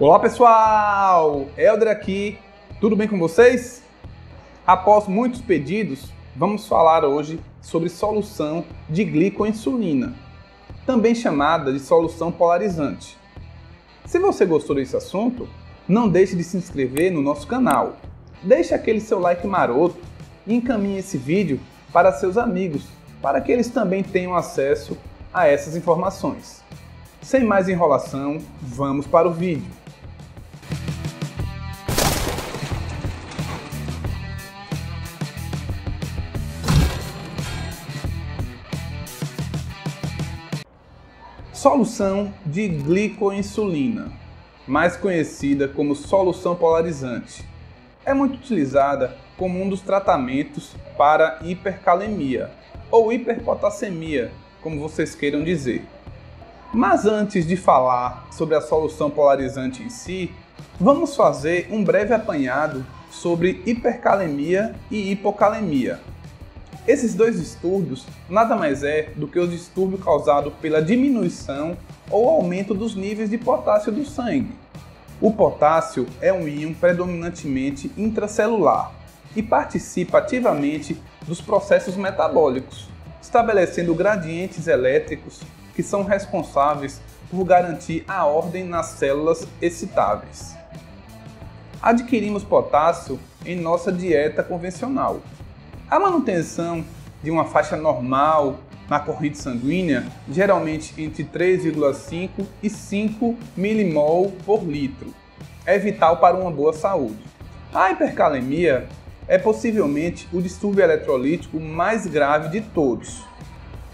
Olá pessoal, Helder aqui, tudo bem com vocês? Após muitos pedidos, vamos falar hoje sobre solução de glicoinsulina, também chamada de solução polarizante. Se você gostou desse assunto, não deixe de se inscrever no nosso canal, deixe aquele seu like maroto e encaminhe esse vídeo para seus amigos, para que eles também tenham acesso a essas informações. Sem mais enrolação, vamos para o vídeo. Solução de glicoinsulina, mais conhecida como solução polarizante, é muito utilizada como um dos tratamentos para hipercalemia ou hiperpotassemia, como vocês queiram dizer. Mas antes de falar sobre a solução polarizante em si, vamos fazer um breve apanhado sobre hipercalemia e hipocalemia. Esses dois distúrbios nada mais é do que o distúrbio causado pela diminuição ou aumento dos níveis de potássio do sangue. O potássio é um íon predominantemente intracelular e participa ativamente dos processos metabólicos, estabelecendo gradientes elétricos que são responsáveis por garantir a ordem nas células excitáveis. Adquirimos potássio em nossa dieta convencional, a manutenção de uma faixa normal na corrente sanguínea, geralmente entre 3,5 e 5 milimol por litro, é vital para uma boa saúde. A hipercalemia é possivelmente o distúrbio eletrolítico mais grave de todos,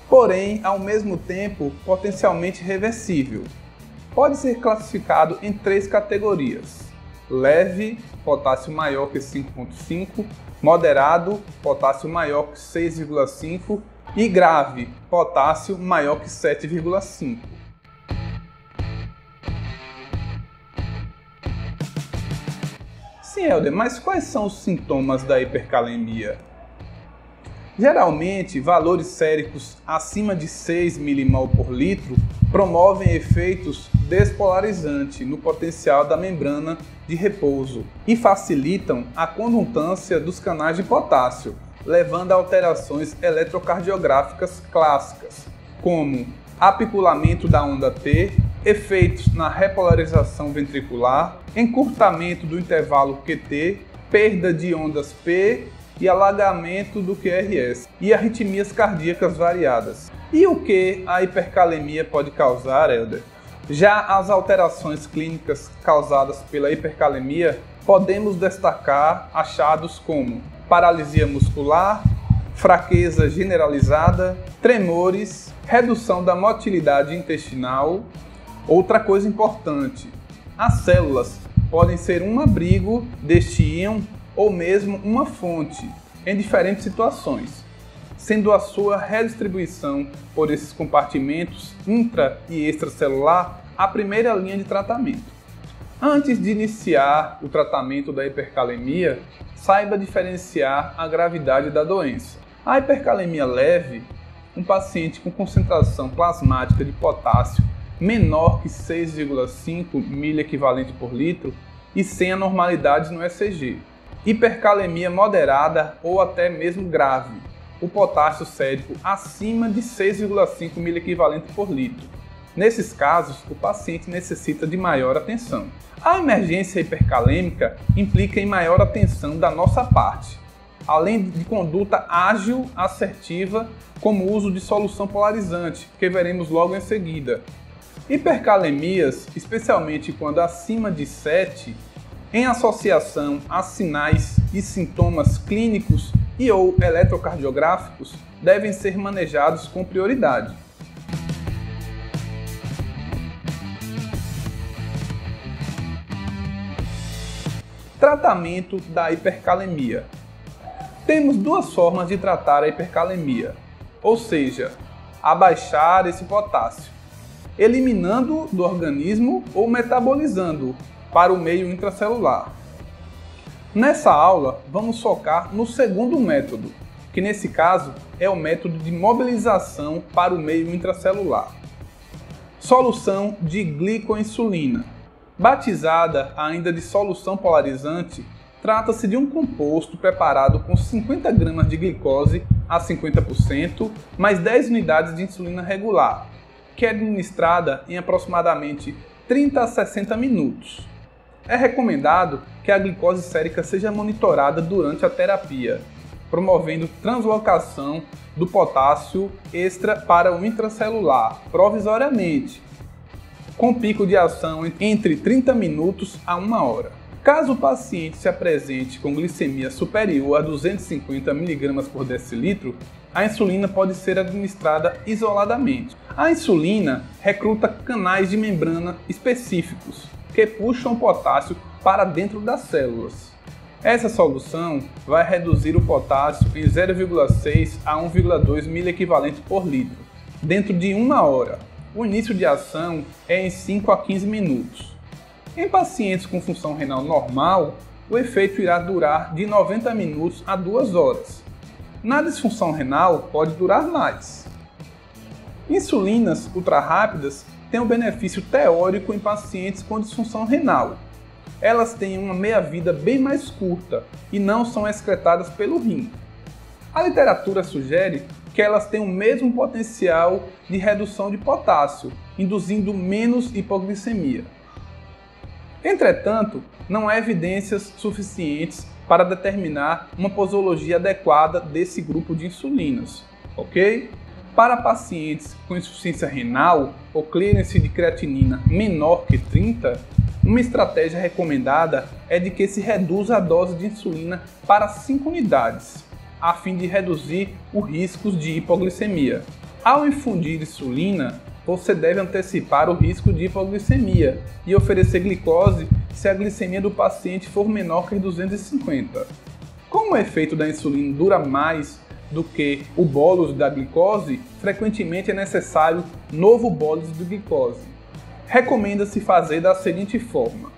porém, ao mesmo tempo, potencialmente reversível. Pode ser classificado em três categorias: leve, potássio maior que 5,5, moderado, potássio maior que 6,5 e grave, potássio maior que 7,5. Sim, Helder, mas quais são os sintomas da hipercalemia? Geralmente, valores séricos acima de 6 mmol por litro promovem efeitos despolarizantes no potencial da membrana de repouso e facilitam a condutância dos canais de potássio, levando a alterações eletrocardiográficas clássicas, como apiculamento da onda T, efeitos na repolarização ventricular, encurtamento do intervalo QT, perda de ondas P e alagamento do QRS e arritmias cardíacas variadas. E o que a hipercalemia pode causar, Helder? Já as alterações clínicas causadas pela hipercalemia, podemos destacar achados como paralisia muscular, fraqueza generalizada, tremores, redução da motilidade intestinal. Outra coisa importante, as células podem ser um abrigo deste íon ou mesmo uma fonte em diferentes situações, sendo a sua redistribuição por esses compartimentos intra e extracelular a primeira linha de tratamento. Antes de iniciar o tratamento da hipercalemia, saiba diferenciar a gravidade da doença. A hipercalemia leve, um paciente com concentração plasmática de potássio menor que 6,5 ml equivalente por litro e sem anormalidades no ECG hipercalemia moderada ou até mesmo grave, o potássio sérico acima de 6,5 ml por litro. Nesses casos, o paciente necessita de maior atenção. A emergência hipercalêmica implica em maior atenção da nossa parte, além de conduta ágil, assertiva, como o uso de solução polarizante, que veremos logo em seguida. Hipercalemias, especialmente quando acima de 7, em associação a sinais e sintomas clínicos e ou eletrocardiográficos, devem ser manejados com prioridade. Tratamento da hipercalemia. Temos duas formas de tratar a hipercalemia, ou seja, abaixar esse potássio, eliminando do organismo ou metabolizando para o meio intracelular. Nessa aula, vamos focar no segundo método, que nesse caso é o método de mobilização para o meio intracelular. Solução de glicoinsulina, Batizada ainda de solução polarizante, trata-se de um composto preparado com 50 gramas de glicose a 50%, mais 10 unidades de insulina regular, que é administrada em aproximadamente 30 a 60 minutos. É recomendado que a glicose sérica seja monitorada durante a terapia, promovendo translocação do potássio extra para o intracelular, provisoriamente, com pico de ação entre 30 minutos a 1 hora. Caso o paciente se apresente com glicemia superior a 250 mg por decilitro, a insulina pode ser administrada isoladamente. A insulina recruta canais de membrana específicos que puxam potássio para dentro das células. Essa solução vai reduzir o potássio em 0,6 a 1,2 miliequivalente por litro dentro de uma hora. O início de ação é em 5 a 15 minutos. Em pacientes com função renal normal, o efeito irá durar de 90 minutos a 2 horas. Na disfunção renal, pode durar mais. Insulinas ultra-rápidas têm um benefício teórico em pacientes com disfunção renal. Elas têm uma meia-vida bem mais curta e não são excretadas pelo rim. A literatura sugere que elas têm o mesmo potencial de redução de potássio, induzindo menos hipoglicemia. Entretanto, não há evidências suficientes para determinar uma posologia adequada desse grupo de insulinas, ok? Para pacientes com insuficiência renal ou clearance de creatinina menor que 30, uma estratégia recomendada é de que se reduza a dose de insulina para 5 unidades, a fim de reduzir os riscos de hipoglicemia. Ao infundir insulina, você deve antecipar o risco de hipoglicemia e oferecer glicose se a glicemia do paciente for menor que 250. Como o efeito da insulina dura mais do que o bolus da glicose, frequentemente é necessário novo bolus de glicose. Recomenda-se fazer da seguinte forma: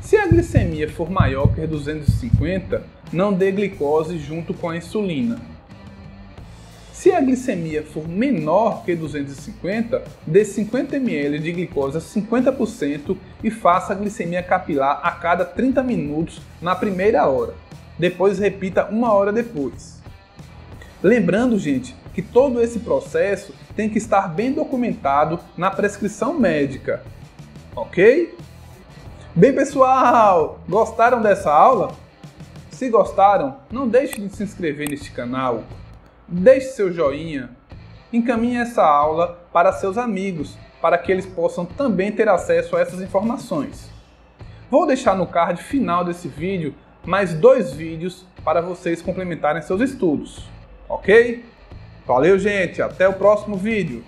se a glicemia for maior que 250, não dê glicose junto com a insulina se a glicemia for menor que 250, dê 50 ml de glicose a 50% e faça a glicemia capilar a cada 30 minutos na primeira hora. Depois repita uma hora depois. Lembrando, gente, que todo esse processo tem que estar bem documentado na prescrição médica. Ok? Bem, pessoal, gostaram dessa aula? Se gostaram, não deixe de se inscrever neste canal Deixe seu joinha. Encaminhe essa aula para seus amigos, para que eles possam também ter acesso a essas informações. Vou deixar no card final desse vídeo mais dois vídeos para vocês complementarem seus estudos, ok? Valeu, gente! Até o próximo vídeo!